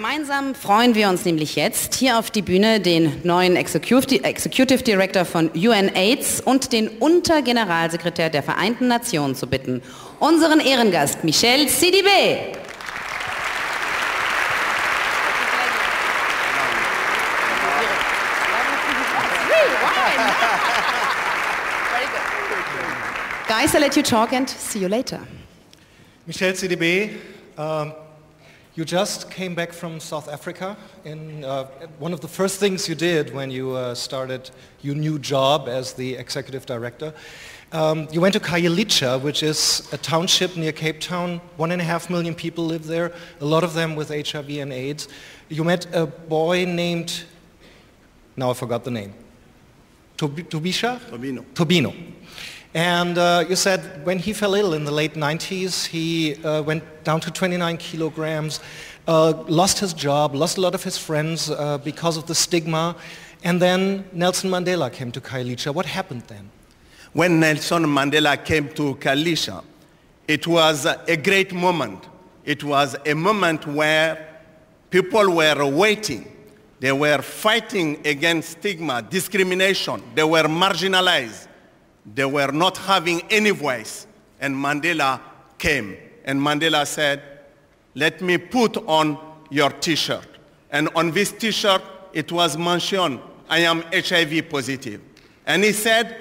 Gemeinsam freuen wir uns nämlich jetzt, hier auf die Bühne den neuen Executive Director von UNAIDS und den Untergeneralsekretär der Vereinten Nationen zu bitten. Unseren Ehrengast Michel Sidibé. Guys, I let you talk and see you later. Michel CDB, um, you just came back from South Africa. In, uh, one of the first things you did when you uh, started your new job as the executive director, um, you went to Khayelitsha, which is a township near Cape Town. One and a half million people live there, a lot of them with HIV and AIDS. You met a boy named, now I forgot the name, Tob- Tobisha? Tobino. Tobino. And uh, you said when he fell ill in the late 90s, he uh, went down to 29 kilograms, uh, lost his job, lost a lot of his friends uh, because of the stigma. And then Nelson Mandela came to Khayelitsha. What happened then? When Nelson Mandela came to Khayelitsha, it was a great moment. It was a moment where people were waiting. They were fighting against stigma, discrimination. They were marginalized. They were not having any voice. And Mandela came. And Mandela said, let me put on your t-shirt. And on this t-shirt, it was mentioned, I am HIV positive. And he said,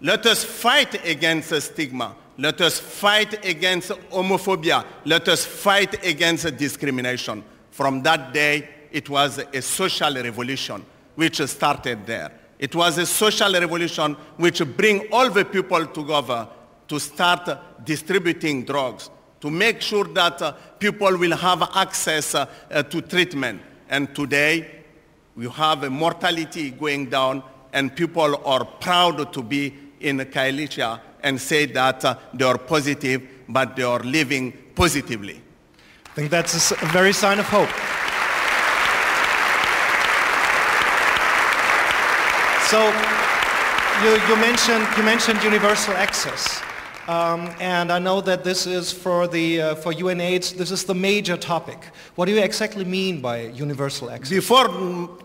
let us fight against stigma. Let us fight against homophobia. Let us fight against discrimination. From that day, it was a social revolution which started there. It was a social revolution which bring all the people together to start distributing drugs, to make sure that uh, people will have access uh, to treatment. And today, we have a mortality going down, and people are proud to be in Khayelitsha and say that uh, they are positive, but they are living positively. I think that's a very sign of hope. So you, you, mentioned, you mentioned universal access. Um, and I know that this is for, the, uh, for UNAIDS, this is the major topic. What do you exactly mean by universal access? Before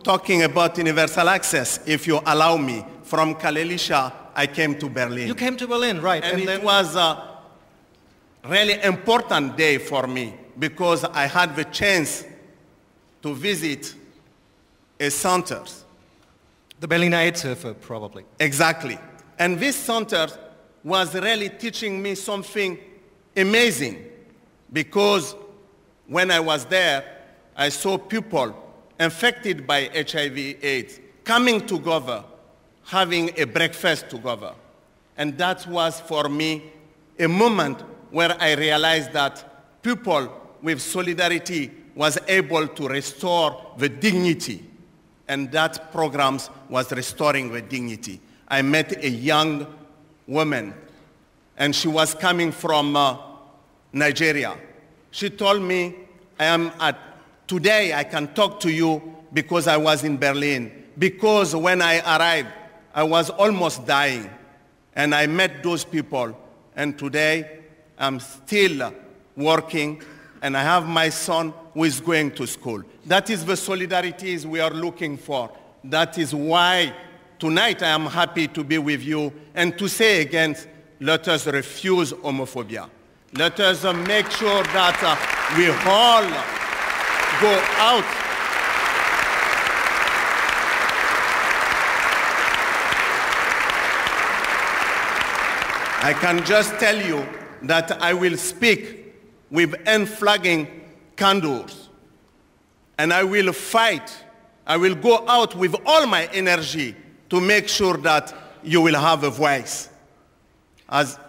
talking about universal access, if you allow me, from Khayelitsha, I came to Berlin. You came to Berlin, right? and, it then, was a really important day for me because I had the chance to visit a center. The Berliner Aidshilfe, probably. Exactly. And this center was really teaching me something amazing because when I was there, I saw people infected by HIV AIDS coming together, having a breakfast together. And that was for me a moment where I realized that people with solidarity was able to restore the dignity and that program was restoring the dignity. I met a young woman, and she was coming from uh, Nigeria. She told me, I am at, today I can talk to you because I was in Berlin. Because when I arrived, I was almost dying. And I met those people, and today I'm still working, and I have my son who is going to school. That is the solidarities we are looking for. That is why tonight I am happy to be with you and to say again, let us refuse homophobia. Let us make sure that uh, we all go out I can just tell you that I will speak with unflagging candors and I will fight. I will go out with all my energy to make sure that you will have a voice. As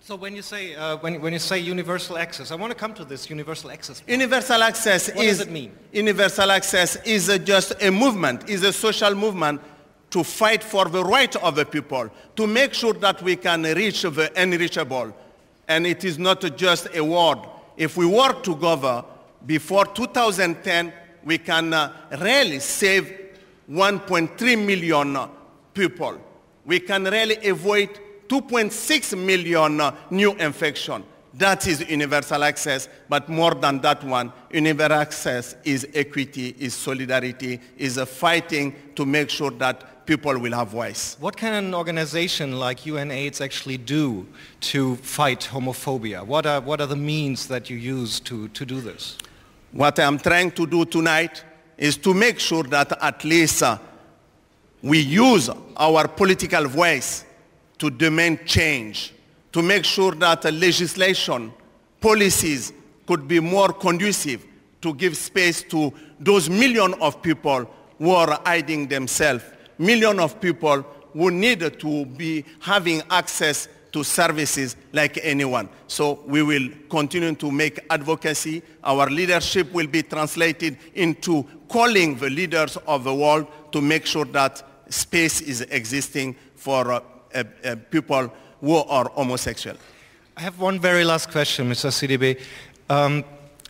So when you say, uh, when, when you say universal access, I want to come to this universal access. universal access What is does it mean? universal access is uh, just a movement, is a social movement to fight for the right of the people, to make sure that we can reach the unreachable. And it is not just a word. If we work together before 2010, we can uh, really save 1.3 million uh, people. We can really avoid 2.6 million uh, new infection. That is universal access, but more than that one, universal access is equity, is solidarity, is a fighting to make sure that people will have voice. What can an organization like UNAIDS actually do to fight homophobia? What are, what are the means that you use to, to do this? What I'm trying to do tonight is to make sure that at least uh, we use our political voice to demand change, to make sure that uh, legislation, policies could be more conducive to give space to those millions of people who are hiding themselves, millions of people who need to be having access to services like anyone. So we will continue to make advocacy. Our leadership will be translated into calling the leaders of the world to make sure that space is existing for uh, uh, uh, people who are homosexual. I have one very last question, Mr. Sidibe. Um,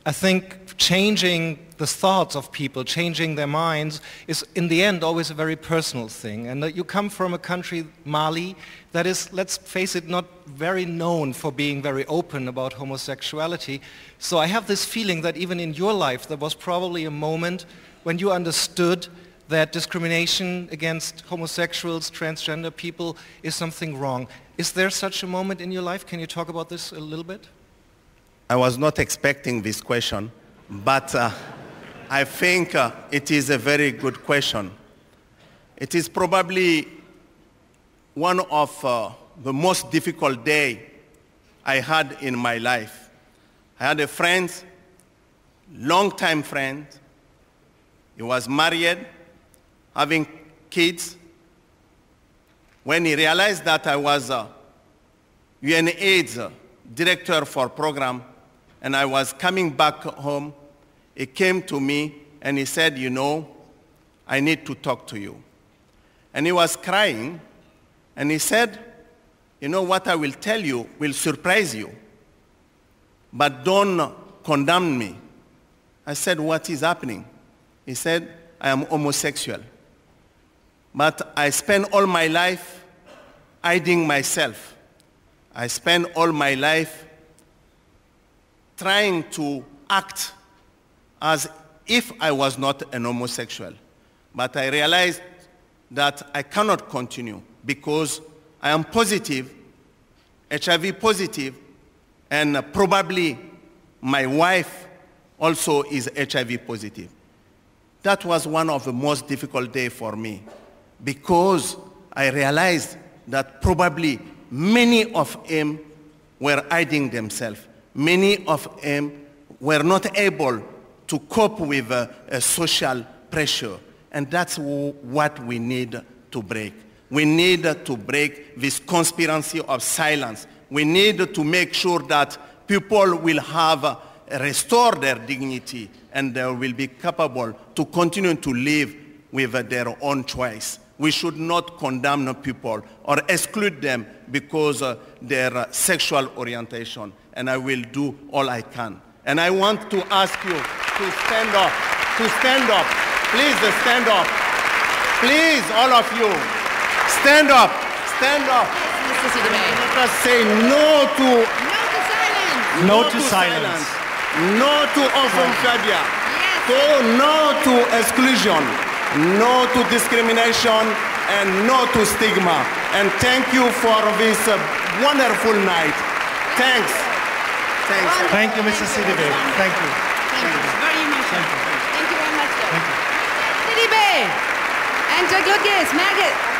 I think changing the thoughts of people, changing their minds, is in the end always a very personal thing. And that you come from a country, Mali, that is, let's face it, not very known for being very open about homosexuality. So I have this feeling that even in your life, there was probably a moment when you understood that discrimination against homosexuals, transgender people is something wrong. Is there such a moment in your life? Can you talk about this a little bit? I was not expecting this question, but uh, I think uh, it is a very good question. It is probably one of uh, the most difficult day I had in my life. I had a friend, long-time friend. He was married, having kids. When he realized that I was a UNAIDS director for program, and I was coming back home, he came to me and he said, you know, I need to talk to you. And he was crying and he said, you know what I will tell you will surprise you, but don't condemn me. I said, what is happening? He said, I am homosexual. But I spent all my life hiding myself. I spent all my life trying to act as if I was not an homosexual. But I realized that I cannot continue because I am positive, HIV positive, and probably my wife also is HIV positive. That was one of the most difficult days for me because I realized that probably many of them were hiding themselves. Many of them were not able to cope with uh, a social pressure. And that's what we need to break. We need to break this conspiracy of silence. We need to make sure that people will have uh, restore their dignity and they will be capable to continue to live with uh, their own choice we should not condemn people or exclude them because of their uh, sexual orientation. And I will do all I can. And I want to ask you to stand up, to stand up. Please uh, stand up. Please, all of you, stand up, stand up. Let us say no to, No to silence. No to silence. no to homophobia, so no to exclusion, no to discrimination, and no to stigma. And thank you for this uh, wonderful night. Thanks. Thanks. Thank you, Mr. Sidibe. Thank you. Thank you very much. Thank you very much, sir. Sidibe and Glückes, Merges.